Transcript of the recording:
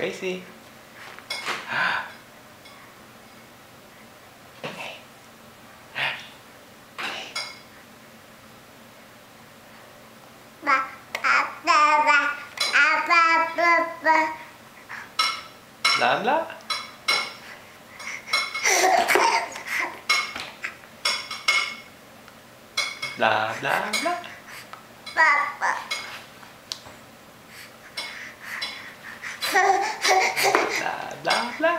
Gracie. Ba, ba, ba, ba, ah, ba, ba, ba. Bla bla.